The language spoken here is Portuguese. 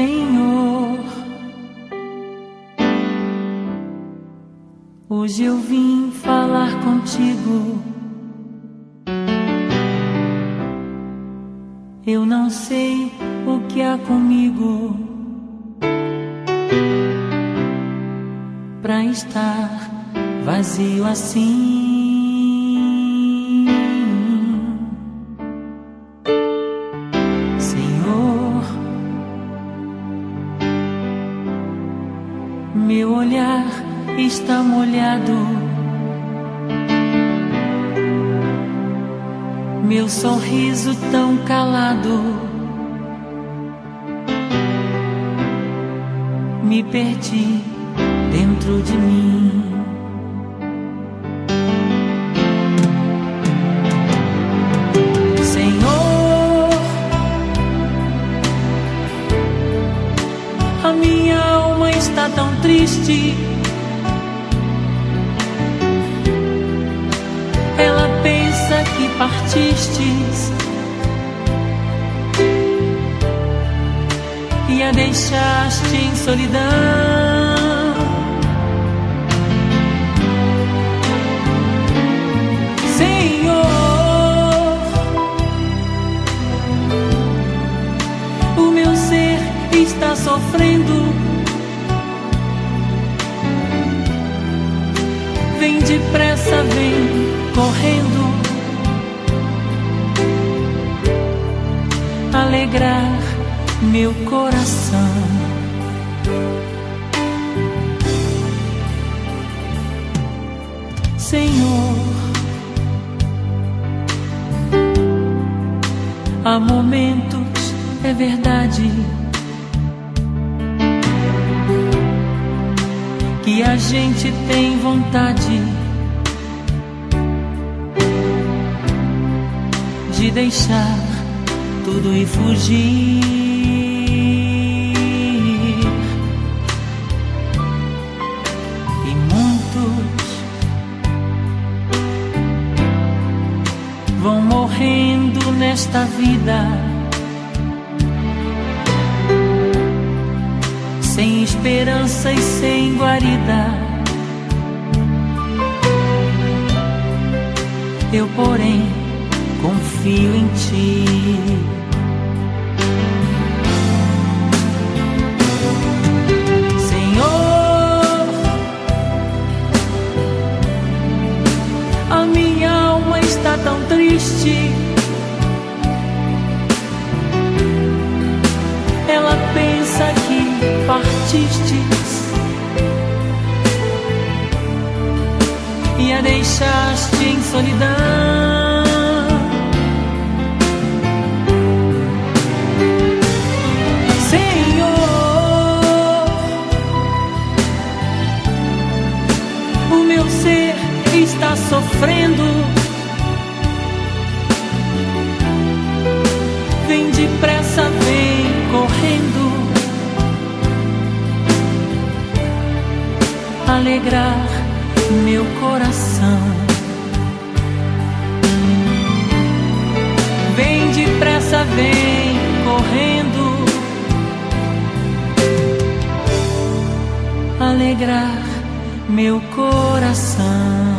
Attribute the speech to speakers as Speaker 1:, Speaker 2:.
Speaker 1: Senhor. Hoje eu vim falar contigo. Eu não sei o que há comigo pra estar vazio assim. Olhar está molhado. Meu sorriso tão calado. Me perdi dentro de mim. Minha alma está tão triste. Ela pensa que partistes e a deixaste em solidão. Sofrendo. Vem depressa, vem correndo, alegrar meu coração. Senhor, há momentos, é verdade, que a gente tem vontade de deixar tudo e fugir. E muitos vão morrendo nesta vida sem esperança e sem guarida. Eu, porém, confio em ti. Partistes e a deixaste em solidão. Senhor, o meu ser está sofrendo. Vem depressa, vem alegrar meu coração. Vem depressa, vem correndo, alegrar meu coração.